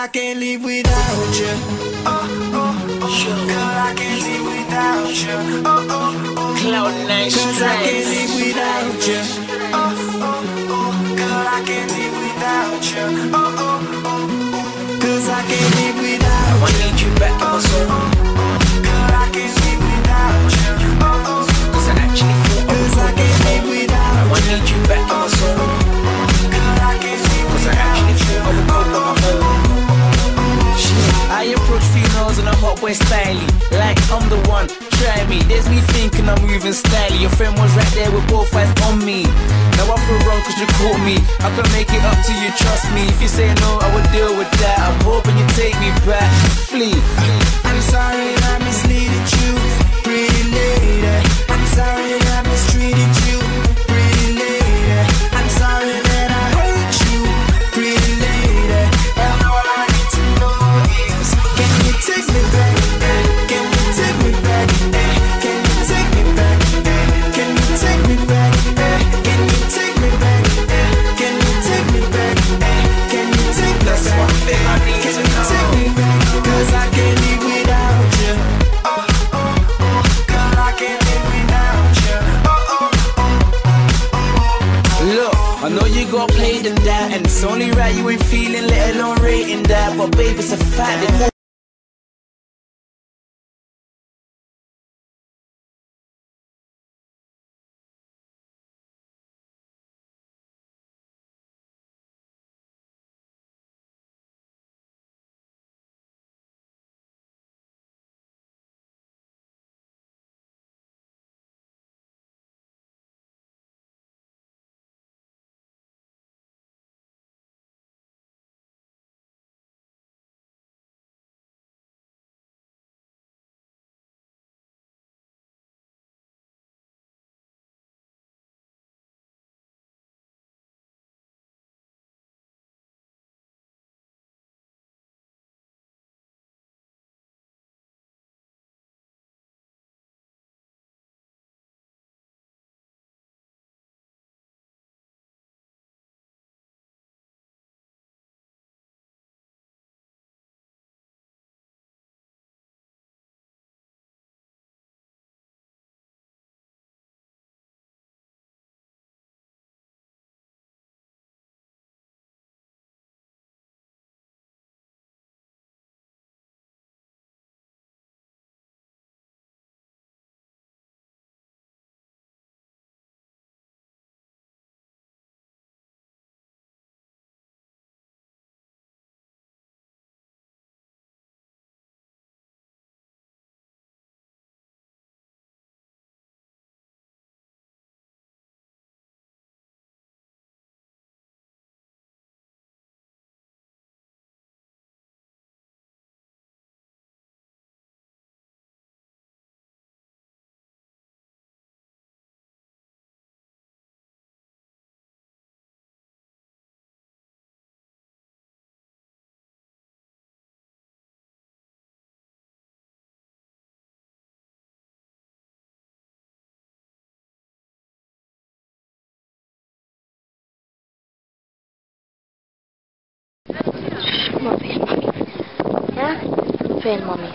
I can't live without you. Oh, oh, oh. Girl, I can't live without you. Oh, oh, oh. Cloud nine Cause I can't live without you. Oh, oh, oh. Girl, I can't live without you. Oh, oh, oh. Cause I can't live without you. I need you back in my soul. Try me There's me thinking I'm moving styly Your friend was right there with both eyes on me. Now I feel wrong cause you caught me. I can make it up to you, trust me. If you say no, I would deal with that. I'm hoping you take me back. Flee got played in that. And it's only right you ain't feeling, let alone rating that. But babe, it's a fact mami. Ja? Veel, mami.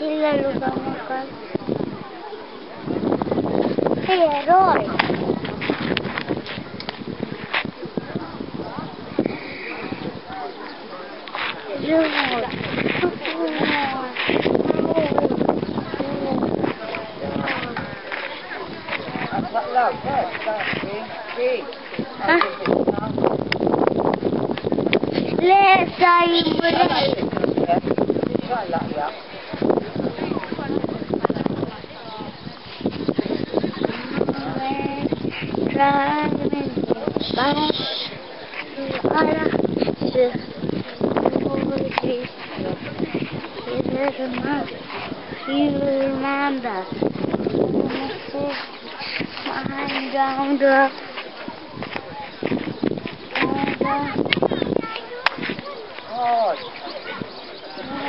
Ile lubię Hej, Roy! Let's You. remember Flying down the down the Oh, my God.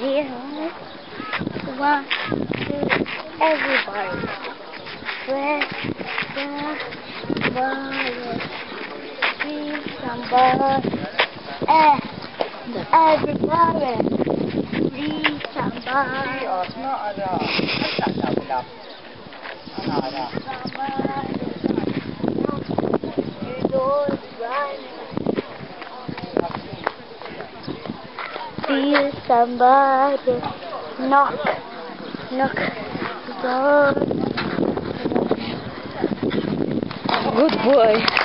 Yeah. One, two, everybody. Press, press, body. See somebody. Eh, everybody. See somebody. See somebody. Knock, knock. Door. Good boy.